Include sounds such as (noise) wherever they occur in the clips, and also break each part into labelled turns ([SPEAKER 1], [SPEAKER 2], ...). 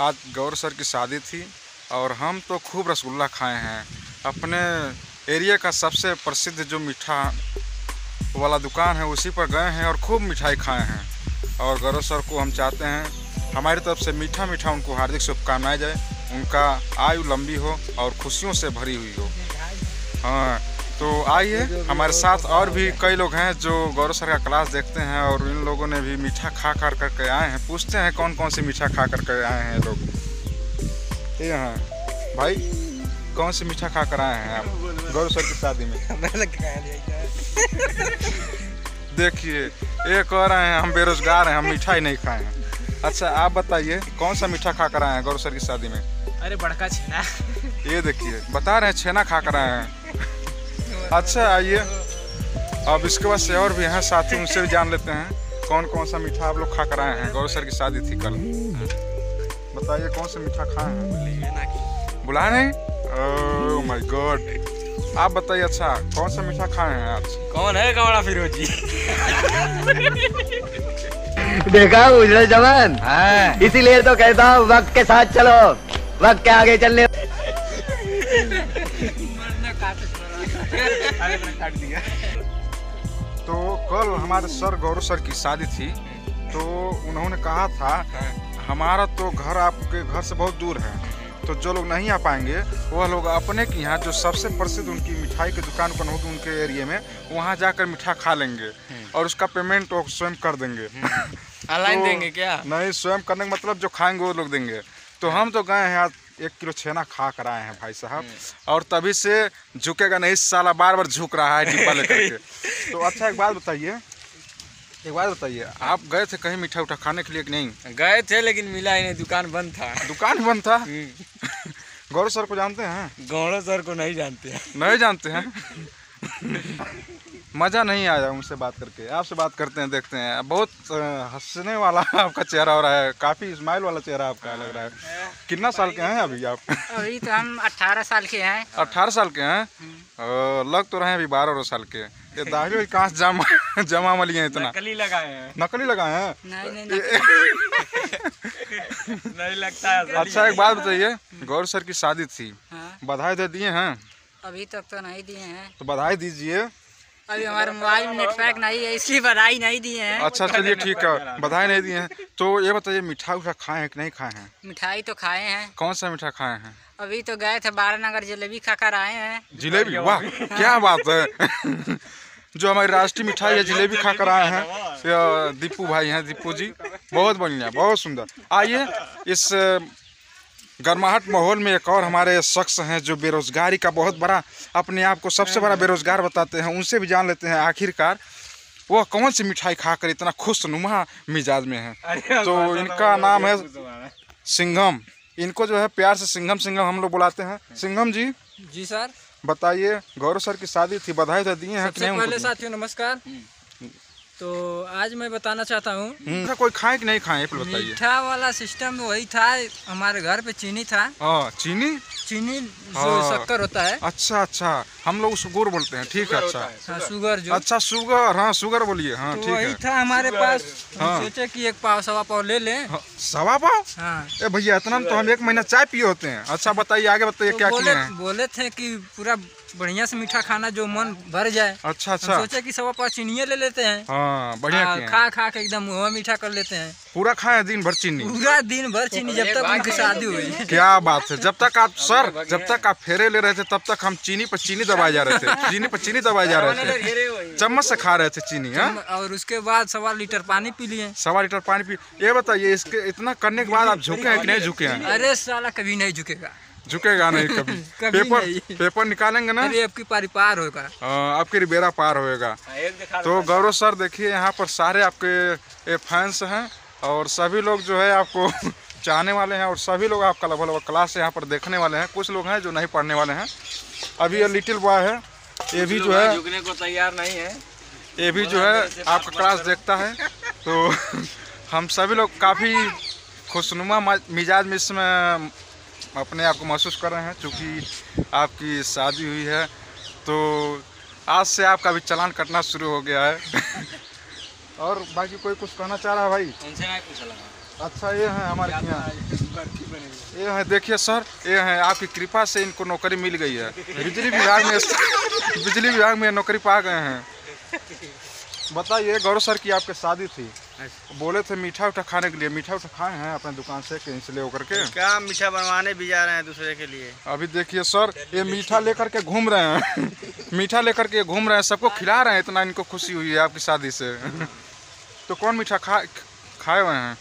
[SPEAKER 1] आज गौर सर की शादी थी और हम तो खूब रसगुल्ला खाए हैं। अपने एरिया का सबसे प्रसिद्ध जो मीठा वाला दुकान है, उसी पर गए हैं और खूब मिठाई खाए हैं। और गौरव सर को हम चाहते हैं, हमारी तरफ़ से मीठा मीठा उनको हार्दिक शुभकामनाएँ जाए, उनका आयु लंबी हो और खुशियों से भरी हुई हो। हाँ तो आइए हमारे साथ और भी कई लोग हैं जो गौरव सर का क्लास देखते हैं और इन लोगों ने भी मीठा खा कर करके आए हैं। पूछते हैं कौन कौन सी मीठा खा करके आए हैं ये लोग। ये हाँ। भाई कौन सी मीठा खा कर आए हैं आप? गौरव सर की शादी में। (laughs) देखिए ये कह रहे हैं हम बेरोजगार हैं हम मीठा ही नहीं खाए हैं। अच्छा आप बताइए कौन सा मीठा खा कर आए हैं गौरव सर की शादी में?
[SPEAKER 2] अरे बड़का छेना।
[SPEAKER 1] ये देखिए बता रहे हैं छेना खा कर आए हैं। अच्छा आइए। अब इसके बाद से और भी हैं साथी उनसे भी जान लेते हैं कौन कौन सा मीठा आप लोग खा कर आए हैं। गौरव सर की शादी थी कल। बताइए कौन सा मीठा खाए हैं? बुलाए नहीं माय गॉड आप बताइए अच्छा कौन सा मीठा खाए हैं आज?
[SPEAKER 2] कौन है कमला फिरोजी?
[SPEAKER 3] देखा उजड़े जवान? इसीलिए तो कहता हूँ वक्त के साथ चलो। वक्त के आगे चलने।
[SPEAKER 1] तो कल हमारे सर गौरव सर की शादी थी तो उन्होंने कहा था हमारा तो घर आपके घर से बहुत दूर है तो जो लोग नहीं आ पाएँगे वह लोग अपने के यहाँ जो सबसे प्रसिद्ध उनकी मिठाई की दुकान पर होगी उनके एरिया में वहाँ जाकर मिठा खा लेंगे और उसका पेमेंट वो स्वयं कर देंगे।
[SPEAKER 2] ऑनलाइन
[SPEAKER 1] तो-
[SPEAKER 2] देंगे क्या?
[SPEAKER 1] नहीं स्वयं करने का मतलब जो खाएँगे वो लोग देंगे। तो हम तो गए हैं एक किलो छेना खा कर आए हैं भाई साहब। और तभी से झुकेगा नहीं साला बार बार झुक रहा है डिब्बा लेकर के। (laughs) तो अच्छा एक बात बताइए एक बात बताइए आप गए थे कहीं मीठा उठा खाने के लिए कि नहीं?
[SPEAKER 2] गए थे लेकिन मिला ही नहीं दुकान बंद था।
[SPEAKER 1] दुकान बंद था? गौरव सर को जानते हैं?
[SPEAKER 2] गौरव सर को नहीं जानते। हैं
[SPEAKER 1] नहीं जानते हैं? (laughs) मज़ा नहीं आया उनसे बात करके। आपसे बात करते हैं देखते हैं। बहुत हंसने वाला (laughs) आपका चेहरा हो रहा है। काफ़ी स्माइल वाला चेहरा आपका लग रहा है। कितना साल के हैं अभी आप? (laughs)
[SPEAKER 4] अभी तो हम 18 साल के हैं।
[SPEAKER 1] अठारह साल के हैं? लग तो रहे हैं अभी बारह साल के। ये दाढ़ी कहाँ जमा (laughs) जमा मली है इतना?
[SPEAKER 2] नकली लगाए हैं।
[SPEAKER 1] नकली लगाए हैं?
[SPEAKER 4] नहीं नहीं नहीं
[SPEAKER 2] नहीं लगता है
[SPEAKER 1] अच्छा एक बात बताइए। गौर सर की शादी थी।
[SPEAKER 4] हाँ,
[SPEAKER 1] बधाई दे दिए हैं?
[SPEAKER 4] अभी तक तो नहीं दिए हैं।
[SPEAKER 1] तो बधाई दीजिए।
[SPEAKER 4] अभी हमारे मोबाइल में नेटवर्क नहीं है इसलिए बधाई नहीं दिए हैं।
[SPEAKER 1] अच्छा चलिए ठीक है बधाई नहीं दिए हैं। तो ये बताइए मिठाई उठा खाए हैं कि नहीं खाए हैं?
[SPEAKER 4] मिठाई तो खाए हैं।
[SPEAKER 1] कौन सा मिठाई खाए हैं?
[SPEAKER 4] अभी तो गए थे बारह नगर जलेबी खाकर आए हैं।
[SPEAKER 1] जिलेबी? वाह क्या बात है। जो हमारी राष्ट्रीय मिठाई है जिलेबी खा कर आए हैं दीपू भाई हैं दीपू जी बहुत बढ़िया बहुत सुंदर। आइए इस गर्माहट माहौल में एक और हमारे शख्स हैं जो बेरोजगारी का बहुत बड़ा अपने आप को सबसे बड़ा बेरोजगार बताते हैं उनसे भी जान लेते हैं आखिरकार वह कौन सी मिठाई खाकर इतना खुशनुमा मिजाज में है? तो इनका नाम है सिंघम। इनको जो है प्यार से सिंघम सिंघम हम लोग बुलाते हैं। सिंघम जी
[SPEAKER 5] जी सर।
[SPEAKER 1] बताइए गौरव सर की शादी थी बधाई तो दिए हैं
[SPEAKER 5] पहले साथियों नमस्कार। तो आज मैं बताना चाहता हूँ।
[SPEAKER 1] कोई खाए कि नहीं खाए बताइए।
[SPEAKER 5] मीठा वाला सिस्टम वही था हमारे घर पे चीनी था।
[SPEAKER 1] आ, चीनी?
[SPEAKER 5] चीनी जो
[SPEAKER 1] हाँ।
[SPEAKER 5] शक्कर होता है।
[SPEAKER 1] अच्छा अच्छा। हम लोग उसको गुड़ बोलते हैं ठीक है अच्छा।
[SPEAKER 5] हाँ, शुगर जो
[SPEAKER 1] अच्छा शुगर हाँ शुगर बोलिए हाँ
[SPEAKER 5] तो
[SPEAKER 1] ठीक
[SPEAKER 5] वही
[SPEAKER 1] है
[SPEAKER 5] था हमारे पास। हम
[SPEAKER 1] हाँ।
[SPEAKER 5] सोचे कि एक पाव सवा पाव ले लें।
[SPEAKER 1] हाँ, सवा पाव?
[SPEAKER 5] हाँ।
[SPEAKER 1] ए भैया इतना तो हम एक महीना चाय पिए होते हैं। अच्छा बताइए आगे बताइए
[SPEAKER 5] तो
[SPEAKER 1] क्या
[SPEAKER 5] बोले बोले थे कि पूरा बढ़िया से मीठा खाना जो मन भर जाए।
[SPEAKER 1] अच्छा अच्छा।
[SPEAKER 5] सोचे की सवा पाव चीनिए ले लेते हैं।
[SPEAKER 1] हाँ बढ़िया
[SPEAKER 5] हाँ,
[SPEAKER 1] हैं।
[SPEAKER 5] खा खा के एकदम मुँह मीठा कर लेते हैं।
[SPEAKER 1] पूरा खाए दिन भर चीनी?
[SPEAKER 5] पूरा दिन भर चीनी जब तक उनकी शादी हुई।
[SPEAKER 1] क्या बात है? जब तक आप सर जब तक आप फेरे ले रहे थे तब तक हम चीनी पर चीनी दबाए जा रहे थे। चीनी पर चीनी दबाए जा रहे थे। चम्मच से खा रहे थे चीनी हाँ?
[SPEAKER 5] और उसके बाद सवा लीटर पानी पी लिए।
[SPEAKER 1] सवा लीटर पानी पी। ये बताइए इसके इतना करने के बाद आप झुके हैं कि नहीं झुके हैं?
[SPEAKER 5] अरे साला कभी नहीं झुकेगा।
[SPEAKER 1] झुकेगा नहीं कभी। (laughs)
[SPEAKER 5] कभी
[SPEAKER 1] पेपर
[SPEAKER 5] नहीं।
[SPEAKER 1] पेपर निकालेंगे ना?
[SPEAKER 5] अरे आपकी पारी पार होगा।
[SPEAKER 1] हाँ, आपकी रिबेरा पार होएगा। तो गौरव सर देखिए यहाँ पर सारे आपके फैंस हैं। और सभी लोग जो है आपको (laughs) चाहने वाले हैं और सभी लोग आपका लगभग लगभग क्लास यहाँ पर देखने वाले हैं। कुछ लोग हैं जो नहीं पढ़ने वाले हैं। अभी ये लिटिल बॉय है। ये भी जो है
[SPEAKER 2] झुकने को तैयार नहीं है।
[SPEAKER 1] ये भी जो है आपका क्लास देखता है। तो (laughs) हम सभी लोग काफ़ी खुशनुमा मिजाज में इसमें अपने आप को महसूस कर रहे हैं चूँकि आपकी शादी हुई है। तो आज से आपका भी चलान कटना शुरू हो गया है। (laughs) और बाकी कोई कुछ कहना चाह रहा है भाई?
[SPEAKER 2] उनसे नहीं पूछा लगा
[SPEAKER 1] अच्छा ये है हमारे यहाँ ये है देखिए सर ये है आपकी कृपा से इनको नौकरी मिल गई है। बिजली विभाग में बिजली विभाग में नौकरी पा गए हैं। बताइए गौरव सर की आपके शादी थी। बोले थे मीठा उठा खाने के लिए मीठा उठा खाए हैं अपने दुकान से कहीं से ले होकर के
[SPEAKER 6] क्या मीठा बनवाने भी जा रहे हैं दूसरे के लिए?
[SPEAKER 1] अभी देखिए सर ये मीठा लेकर के घूम रहे हैं। (laughs) मीठा लेकर के घूम रहे हैं सबको खिला रहे हैं इतना इनको खुशी हुई है आपकी शादी से। (laughs) तो कौन मीठा खा खाए हुए हैं?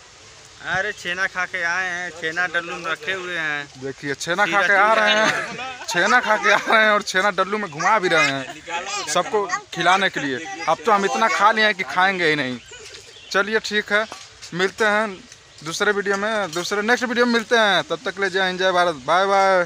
[SPEAKER 6] अरे छेना खा के आए हैं छेना डल्लू में रखे हुए हैं।
[SPEAKER 1] देखिए छेना खा के आ रहे हैं। छेना खा के आ रहे हैं और छेना डल्लू में घुमा भी रहे हैं सबको खिलाने के लिए। अब तो हम इतना खा लिए हैं कि खाएँगे ही नहीं। चलिए ठीक है, मिलते हैं दूसरे वीडियो में, दूसरे नेक्स्ट वीडियो में मिलते हैं, तब तक ले जाए इंजॉय जय भारत बाय बाय